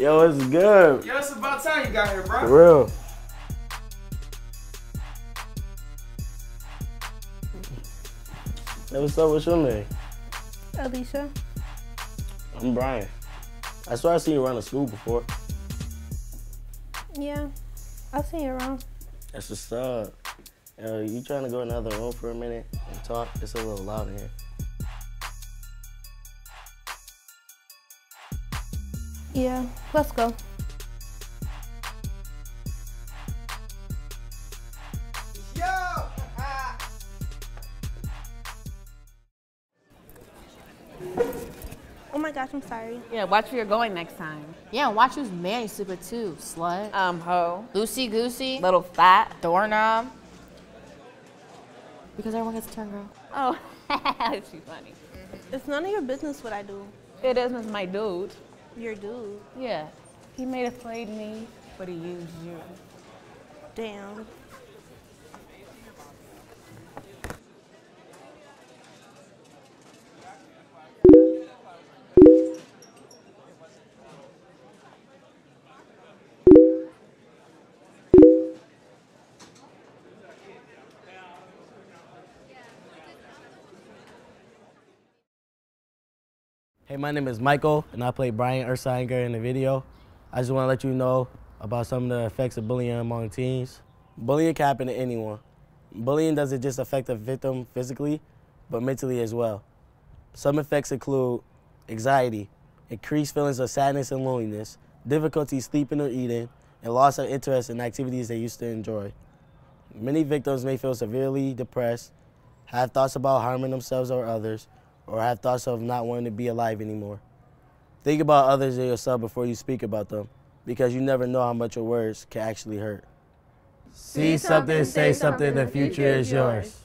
Yo, it's good. Yo, it's about time you got here, bro. For real. Hey, what's up? What's your name? Alicia. I'm Brian. I swear I seen you around the school before. Yeah, I'll see you around. That's what's up. Yo, you trying to go in another room for a minute and talk? It's a little loud in here. Yeah, let's go. Yo! Oh my gosh, I'm sorry. Yeah, watch where you're going next time. Yeah, and watch who's marrying super too, slut. Um, ho. Loosey goosey, Little fat. doorknob. Because everyone gets a turn, girl. Oh, she's funny. It's none of your business what I do. It is with my dude. Your dude. Yeah. He may have played me, but he used you. Damn. Hey, my name is Michael, and I play Brian Ersinger in the video. I just want to let you know about some of the effects of bullying among teens. Bullying can happen to anyone. Bullying doesn't just affect the victim physically, but mentally as well. Some effects include anxiety, increased feelings of sadness and loneliness, difficulty sleeping or eating, and loss of interest in activities they used to enjoy. Many victims may feel severely depressed, have thoughts about harming themselves or others, or have thoughts of not wanting to be alive anymore. Think about others and yourself before you speak about them, because you never know how much your words can actually hurt. See something, say something, the future is yours.